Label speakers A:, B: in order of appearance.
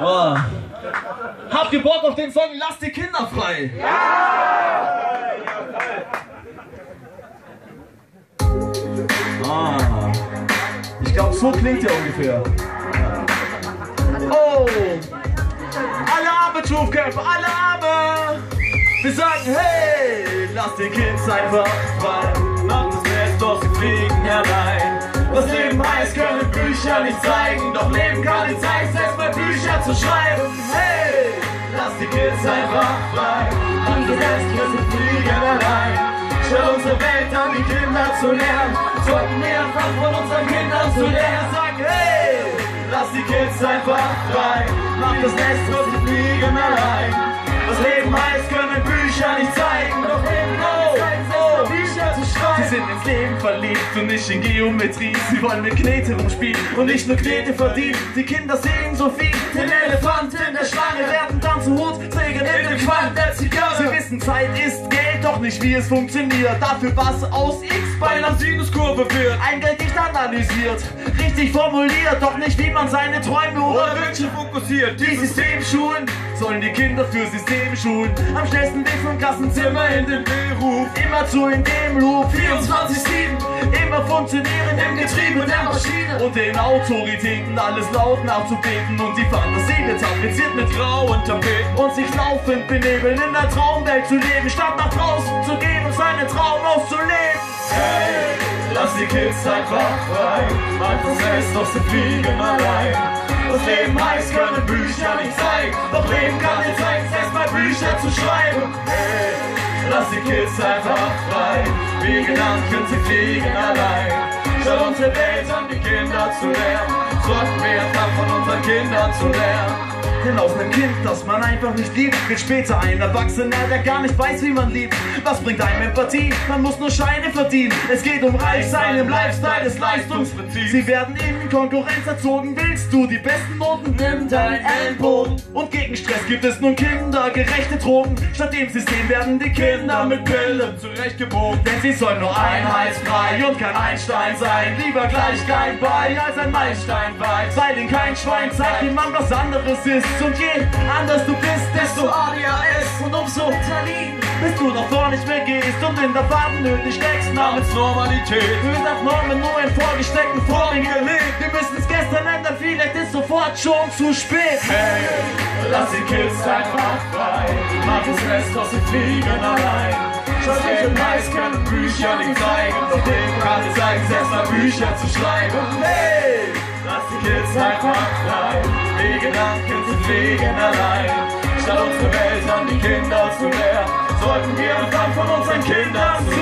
A: Oh. Habt ihr Bock auf den Song Lass die Kinder frei? Ah. Ich glaube, so klingt er ungefähr. Oh! Alle Arme, Truthcamp, alle Arme! Wir sagen, hey, lass die Kids einfach frei. Macht das Nest, doch sie fliegen herein. Was Leben heißt, können Bücher nicht zeigen. Doch Leben kann nicht zeigen, zu schreiben. Hey, lass die Kids einfach frei. Das Nest, sie fliegen allein. Stell unsere Welt an, die Kinder zu lernen. Sollten wir einfach von unseren Kindern zu lernen. Sagen, hey, lass die Kids einfach frei. Mach das Nest und sie fliegen allein. Was Leben heißt, können sind ins Leben verliebt und nicht in Geometrie. Sie wollen mit Knete rumspielen und nicht nur Knete verdienen. Die Kinder sehen so viel. Den Elefant in der Schlange werden dann zu Hutträgern in dem Qualm der Zigarre. Sie wissen, Zeit ist Geld, doch nicht wie es funktioniert. Dafür was aus X bei einer Sinuskurve wird. Ein Geld nicht analysiert, richtig formuliert, doch nicht wie man seine Träume oder Wünsche fokussiert. Die Systemschulen sollen die Kinder für Systemschulen. Am schnellsten Weg vom Klassenzimmer in den Beruf. Immer zu in dem Loop, 24-7. Immer funktionieren im Getriebe der Maschine. Und den Autoritäten alles laut nachzubeten. Und die Fantasie wird tapeziert mit grauen Tapeten. Und sich laufend benebeln in der Traumwelt zu leben. Statt nach draußen zu gehen und seinen Traum auszuleben. Hey, lass die Kids einfach frei. Das Fest, doch sie fliegen allein. Das Leben heißt, können Bücher nicht zeigen. Doch Leben kann nicht zeigen, selbst mal Bücher zu schreiben. Hey, lass die Kids einfach frei. Wie Gedanken, sie fliegen allein. Statt unsere Welt an die Kinder zu lernen, sollten wir dann von unseren Kindern zu lernen. Denn aus einem Kind, das man einfach nicht liebt, wird später ein Erwachsener, der gar nicht weiß, wie man liebt. Was bringt einem Empathie? Man muss nur Scheine verdienen. Es geht um Reichsein im Lifestyle des Leistungsprinzips. Sie werden in Konkurrenz erzogen. Willst du die besten Noten? Nimm dein Ellenbogen. Und gegen Stress gibt es nun kindergerechte Drogen. Statt dem System werden die Kinder mit Pillen zurechtgebogen. Denn sie sollen nur einheitsfrei und kein Einstein sein. Lieber gleich kein bei als ein Meilenstein weit. Weil ihnen kein Schwein zeigt, wie man was anderes ist. Und je anders du bist, desto ADHS und umso unterliegen. Bis du nach vorne nicht mehr gehst und in der Faden nötig steckst namens Normalität. Du auf Normen nur in vorgesteckten Formen gelebt. Sofort schon zu spät. Hey, lass die Kids einfach frei. Fest, doch sie fliegen allein. Das Leben heißt, können Bücher nicht zeigen. Doch Leben kann es zeigen, selbst Bücher zu schreiben. Hey, lass die Kids einfach frei. Die Gedanken sie fliegen allein. Statt unsere Welt an die Kinder zu lehren, sollten wir uns dann von unseren Kindern zu